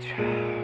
try.